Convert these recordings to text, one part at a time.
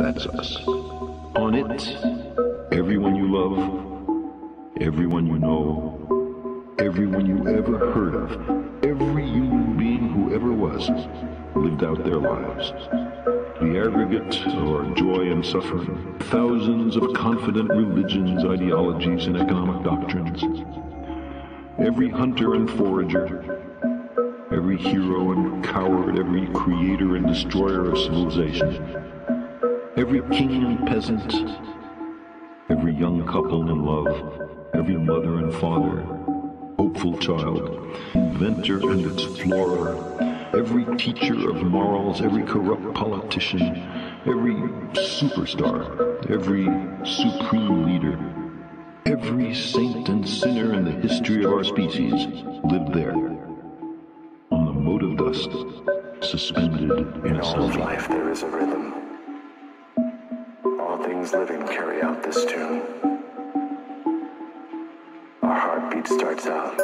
That's us. On it, everyone you love, everyone you know, everyone you ever heard of, every human being who ever was, lived out their lives. The aggregate of our joy and suffering, thousands of confident religions, ideologies, and economic doctrines. Every hunter and forager, every hero and coward, every creator and destroyer of civilization, every king and peasant, every young couple in love, every mother and father, hopeful child, inventor and explorer, every teacher of morals, every corrupt politician, every superstar, every supreme leader, every saint and sinner in the history of our species lived there, on the mote of dust, suspended in In a all of life, there is a rhythm. Things living carry out this tune. Our heartbeat starts out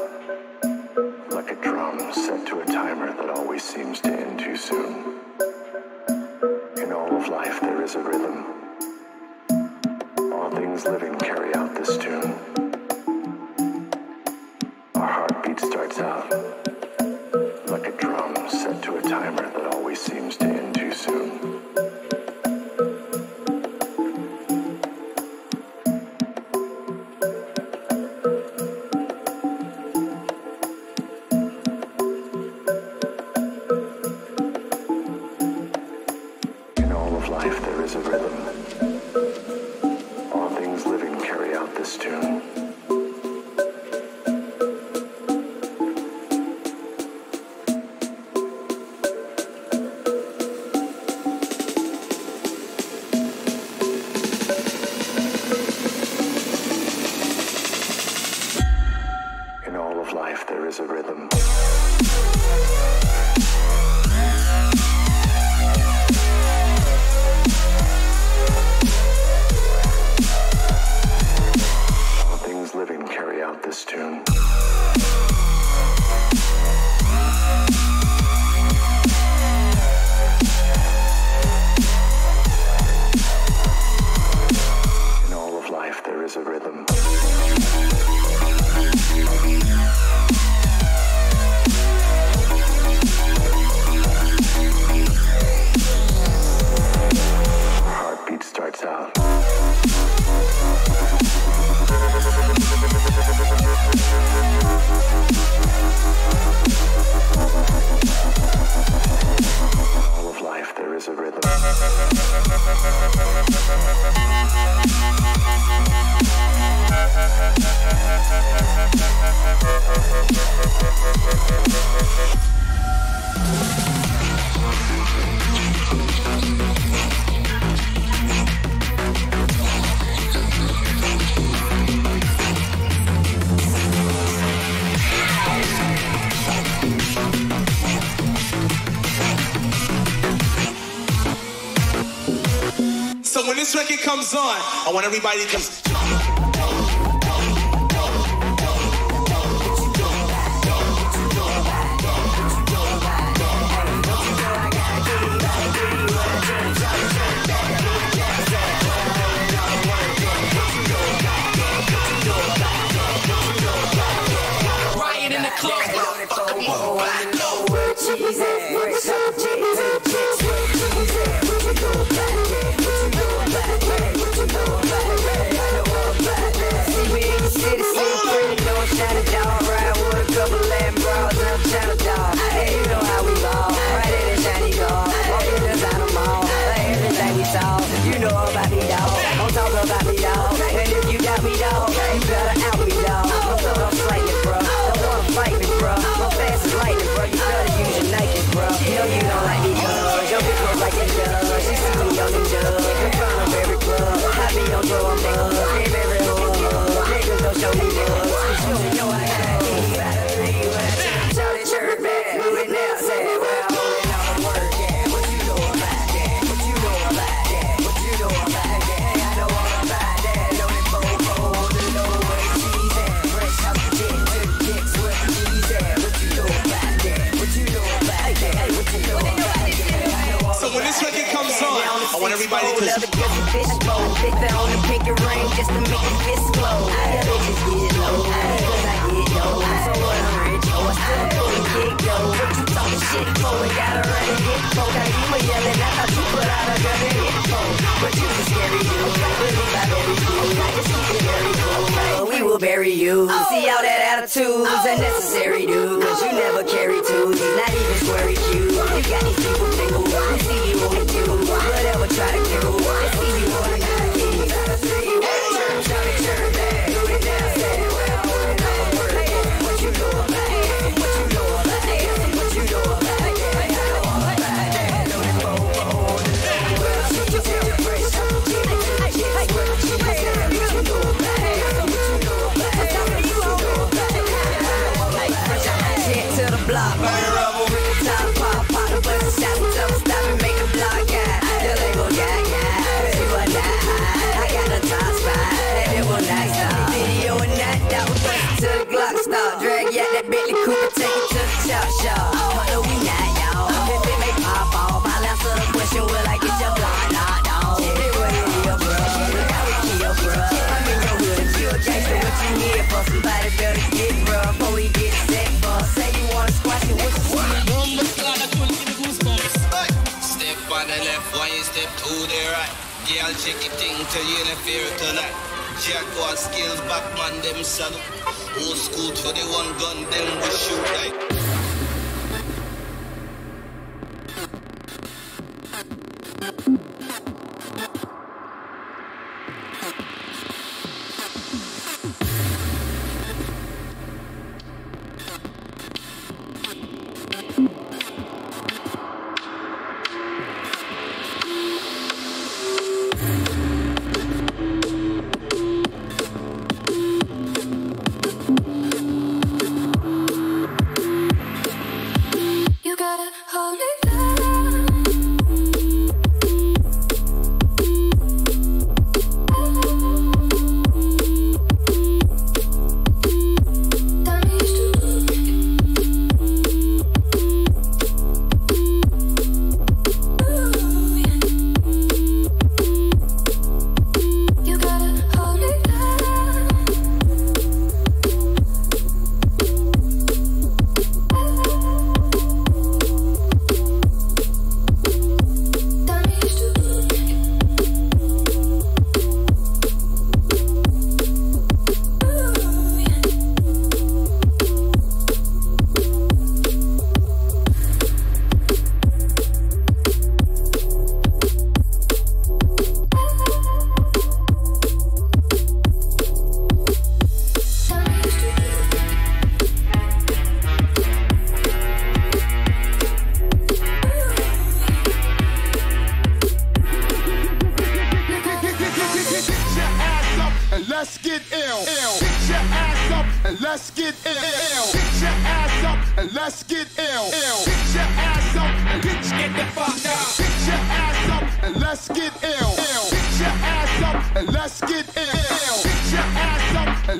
like a drum set to a timer that always seems to end too soon. On, I want everybody to just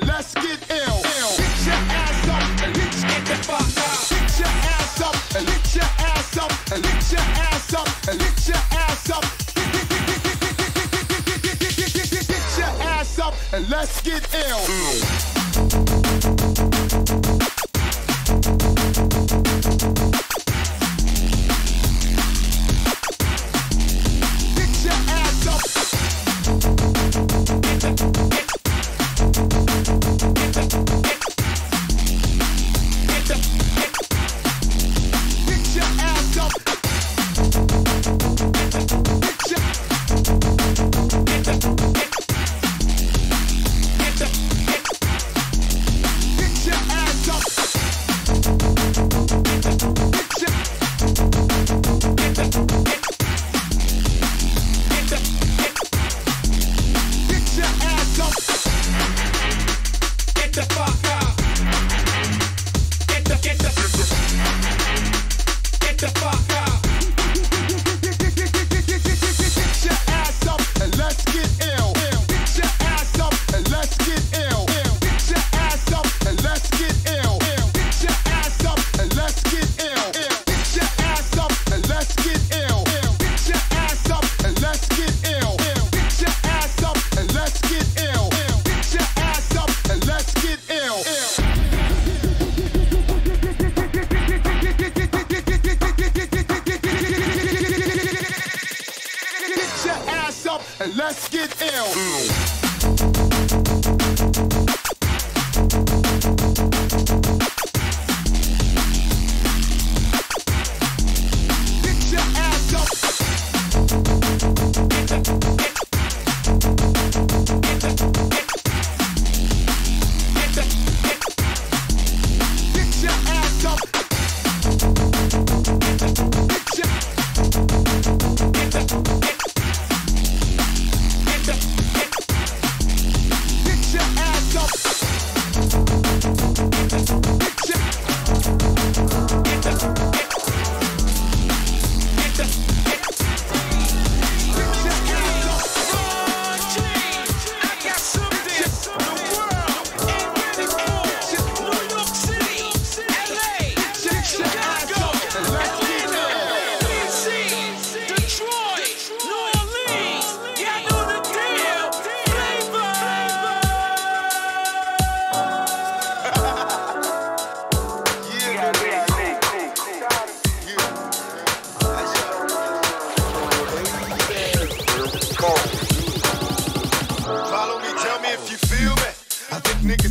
let's get ill. Ill. Get your ass up and get, the fuck up. Get your ass up and get your ass up and get your ass up and get your ass up. Get your ass up and let's get ill. Ill.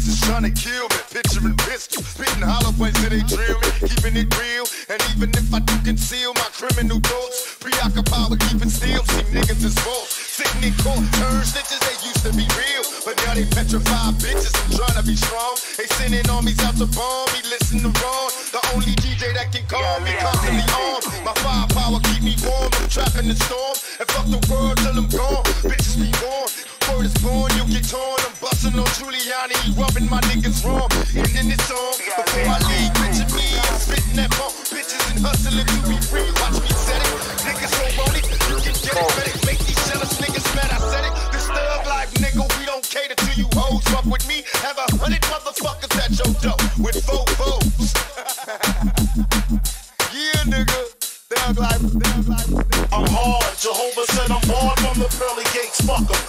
Is trying to kill me. Picturing pistols, spitting hollow points till they drill me. Keeping it real, and even if I do conceal my criminal thoughts, preoccupied with keeping still. See niggas is false. Sitting in court, turn snitches, they used to be real. But now they petrified bitches. I'm trying to be strong. They sending armies out to bomb me. Listen to Ron, the only DJ that can calm me. Constantly on. My firepower keep me warm. I'm trapping the storm. Wrong. And in this song, before I leave, picture me, I'm spitting that bump. Bitches and hustling to be free. Watch me set it. Niggas so it, you can get it. Better make these jealous niggas mad. I said it. This thug life, nigga, we don't cater to you hoes. Fuck with me, have a hundred motherfuckers at your door with four foes. yeah, nigga. Thug life, thug life. I'm hard. Jehovah said I'm hard from the pearly gates. Fuck 'em.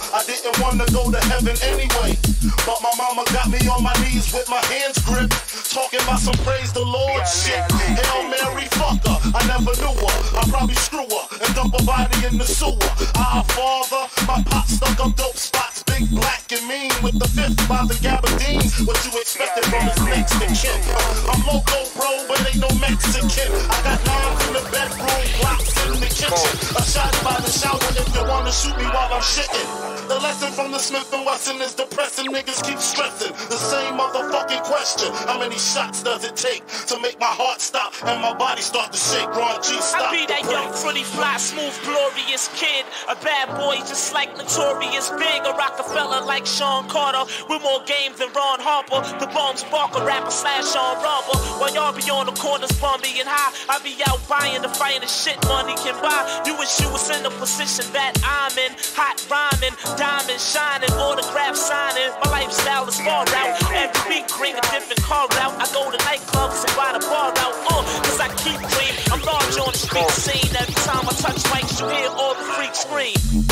I to go to heaven anyway. But my mama got me on my knees with my hands gripped. Talking about some praise the Lord shit. Hail Mary, fuck her. I never knew her. I probably screw her and dump her body in the sewer. Our father, my pop stuck up dope spots. Big black and mean with the fifth by the gabardines. What you expected from his next to kin? I'm loco, bro, but ain't no Mexican. I got nines in the bedroom, blocks in the kitchen. A shot by the shower if you wanna shoot me while I'm shitting. The lesson from the Smith and Wesson is depressing. Niggas keep stressing the same motherfucking question. How many shots does it take to make my heart stop and my body start to shake? Ron G, stop I be that young, pretty, fly, smooth, glorious kid. A bad boy just like Notorious Big. A Rockefeller like Sean Carter. With more game than Ron Harper. The bombs Barker, rapper slash on rubber. While y'all be on the corners bumping and high. I be out buying the finest shit money can buy. You wish you was in the position that I'm in. Hot rhyming, diamond shining, autograph signing. My lifestyle is far out. Every week bring a different car out. I go to nightclubs and buy the bar out. Uh, cause I keep clean. I'm large on the street scene. Every time I touch mics, you hear all the freaks scream.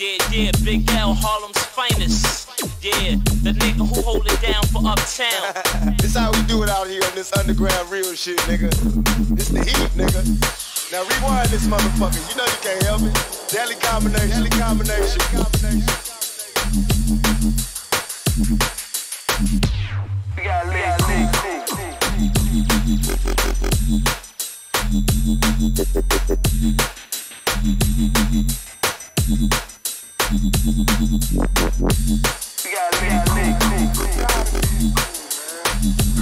Yeah, yeah, Big L, Harlem's finest. Yeah, the nigga who hold it down for uptown. this how we do it out here on this underground real shit, nigga. It's the heat, nigga. Now rewind this motherfucker. You know you can't help it. Deadly combination. Deadly combination. combination. Hey, turn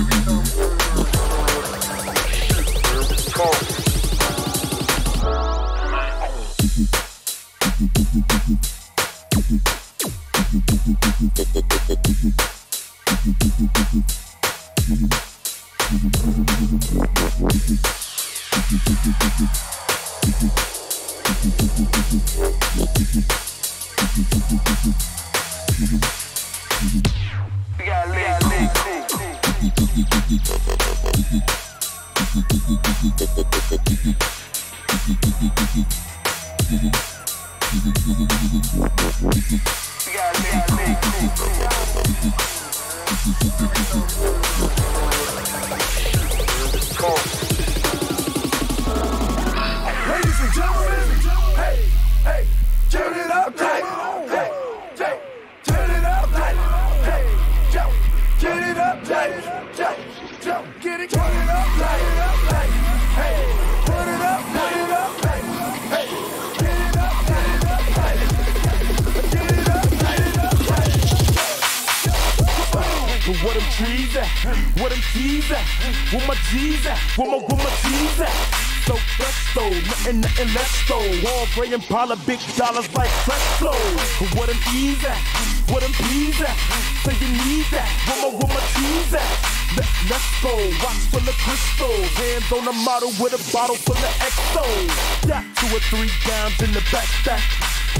it up, tight. Less though. War gray and Impala, big dollars like presto. Where them E's at? Where them P's at? Say you need that. Where my, where my T's at? Let, let's go. Watch full of crystals. Hands on the model with a bottle full of XO. Got two or three dimes in the back backpack.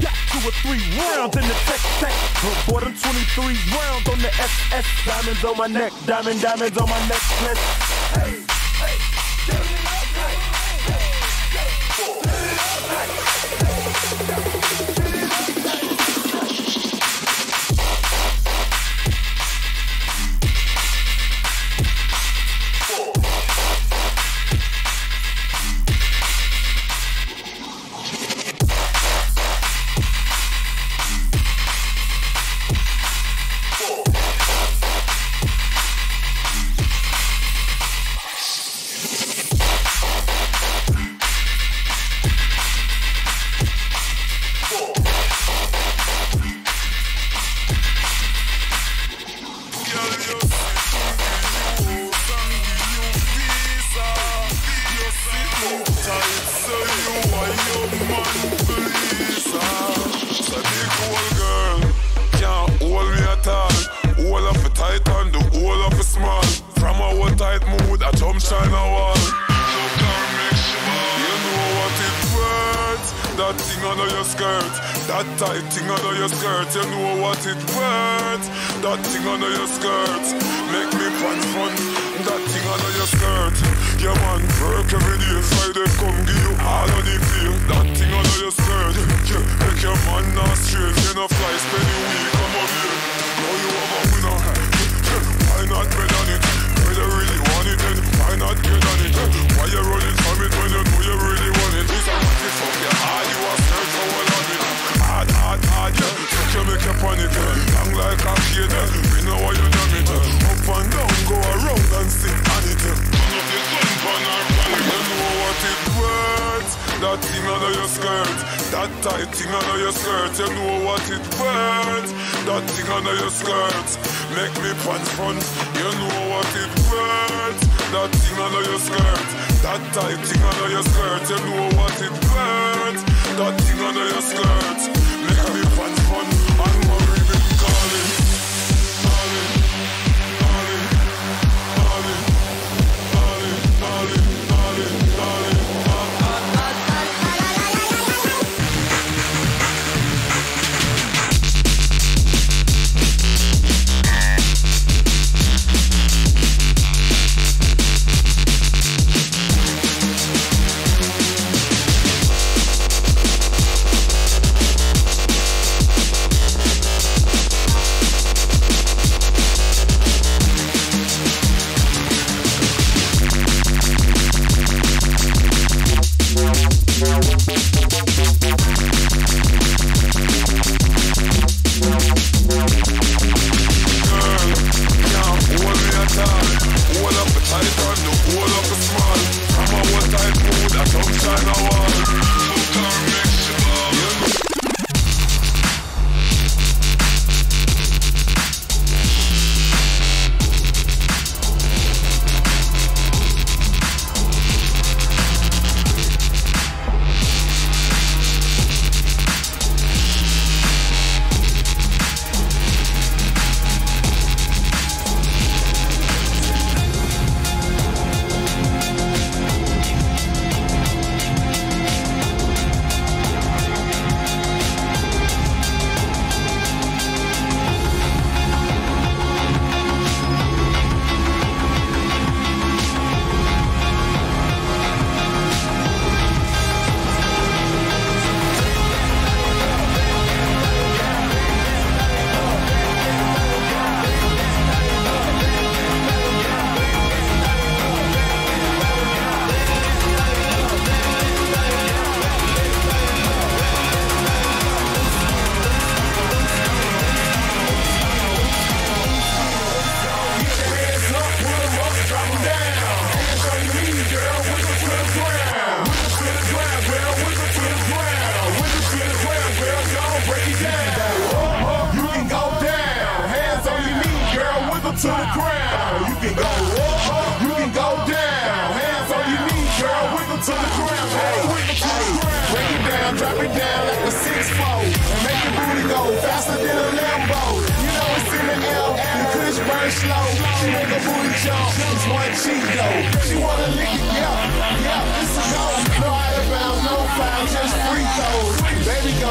Got two or three rounds in the tech tech. Bought them 23 rounds on the SS. Diamonds on my neck, diamond, diamonds on my. Hey, hey, China wall. You know what it worth. That thing under your skirt, that tight thing under your skirt. You know what it worth. That thing under your skirt, make me pants front. That thing under your skirt, yeah man, work every day. Friday come give you all of the feel. That thing under your skirt, yeah, make your man not straight. You know fly, spend the week, come up here. Now you have a winner. Why not bet on it? Whether you really want it, why not get it? Why you running from it when you know you really want it? It's a it from your heart, you are search for one on. Hard, hard, hard, yeah. Take you make up on it. Long like a kid, yeah, we know why you done it. Up and down, go around and sit on it. Your gun, pan or pan it. You know what it worth. That thing under your skirt, that tight thing under your skirt. You know what it worth. That thing under your skirt, make me pants front. You know what it worth. That thing under your skirt, that tight thing under your skirt. You know what it worth. That thing under your skirt, make me pants front. And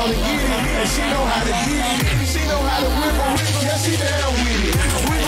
wanna get it, and she know how to get it. She know how to rip a whip, yeah, she down with it.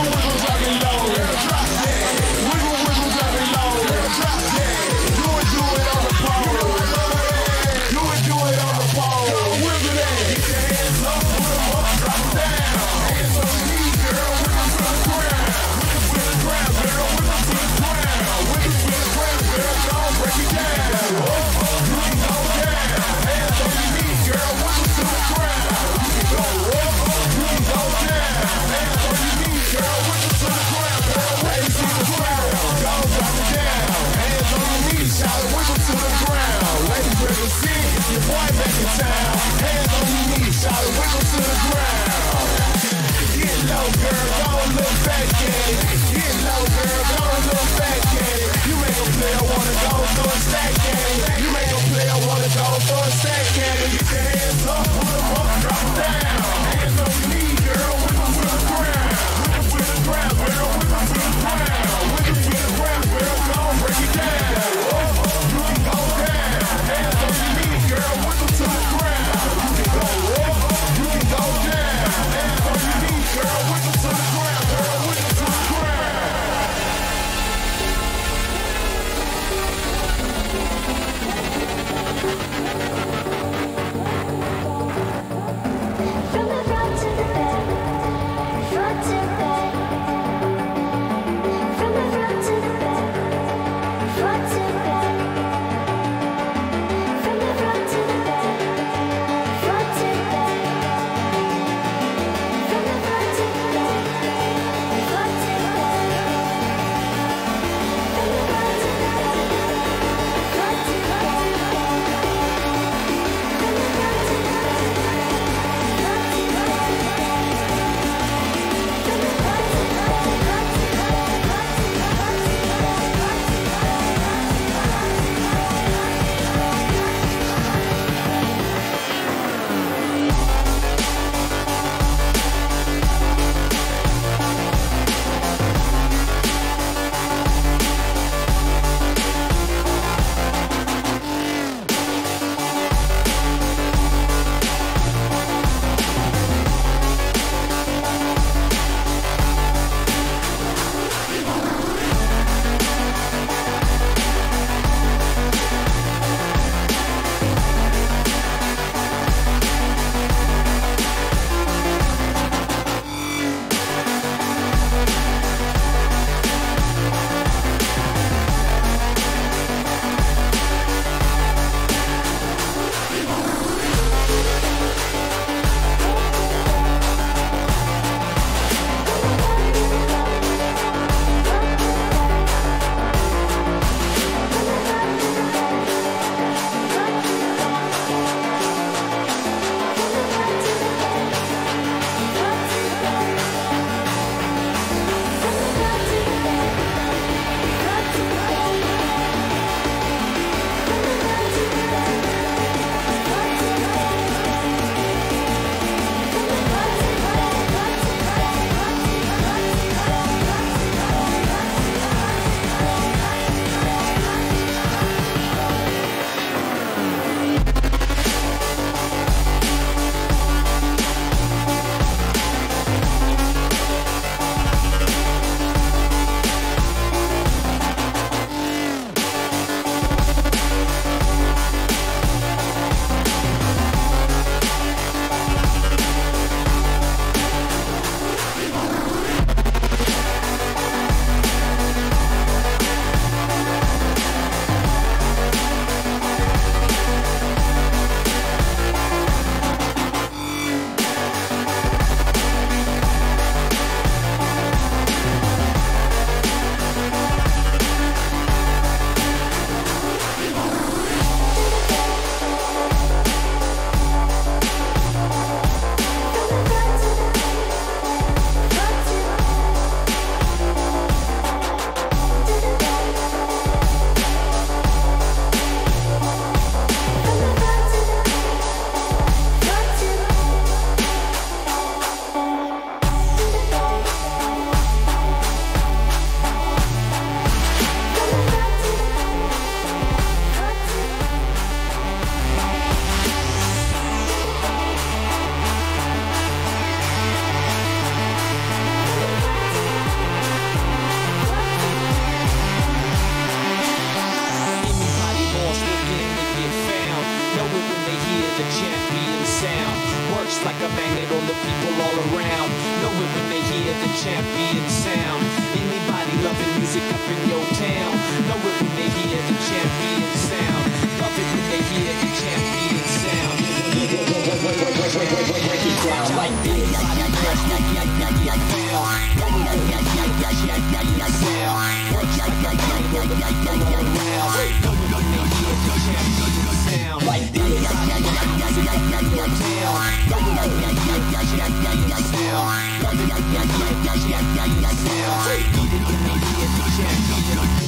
girl, go and look back at it. Get low, girl, go and look back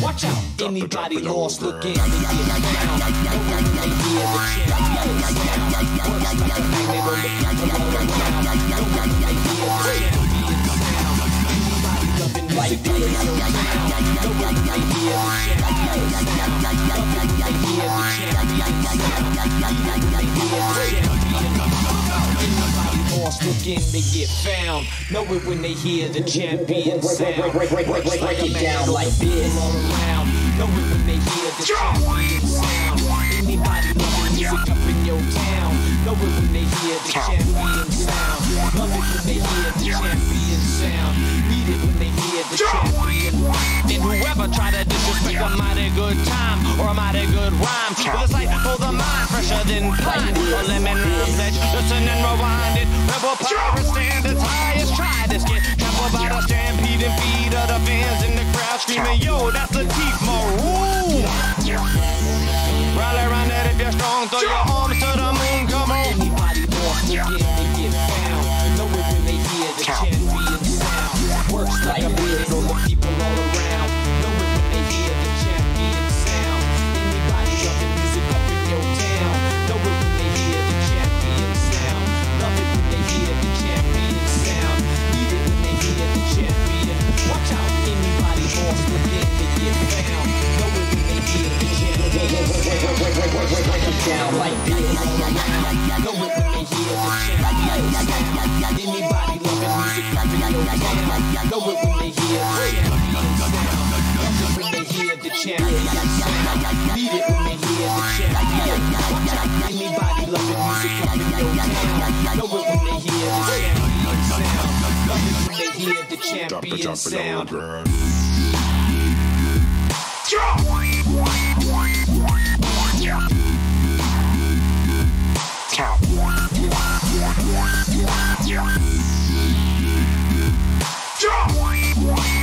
Watch out, anybody lost looking. the loving music up in. Know they hear the champion sound. Love it when they hear the champion sound. Need it when they hear the champion Anybody looking to get found. Know it when they hear the champion sound. Works like a magnet like this. All around. Know it when they hear the champion sound. Anybody music up in your town. Know it when they hear the champion sound. Love it when they hear the champion sound. When they hear the champion. And whoever try to disrespect a mighty good time or a mighty good rhyme with a sight for the mind fresher than pine or lemon rhyme pledge. Listen and rewind it. Rebel pirates stand as high as try this get trampled by the stampede and feed of the fans in the crowd screaming, Yo, that's the Teeth Maroon. Rally around that if you're strong, throw your arms to the moon, come on. Anybody looking to get found. Know it when they hear the. Works like magnet on the people all around. They hear the champion sound. Anybody loving music up in your town. They hear the champion sound. Love it when they hear the champion sound. It when they hear the champion. Watch out, anybody get. Champion sound. Sound. Like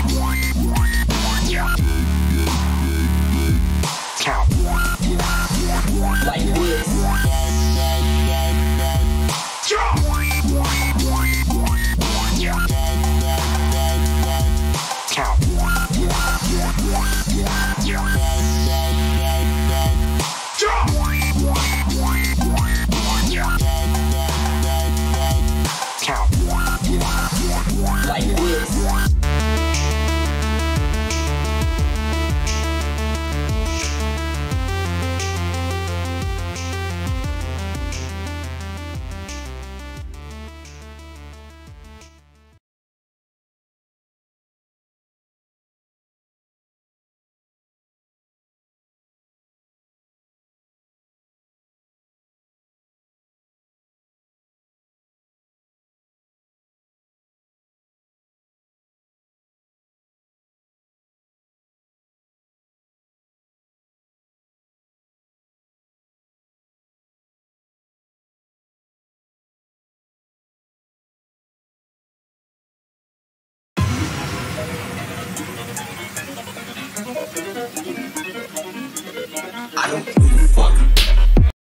I don't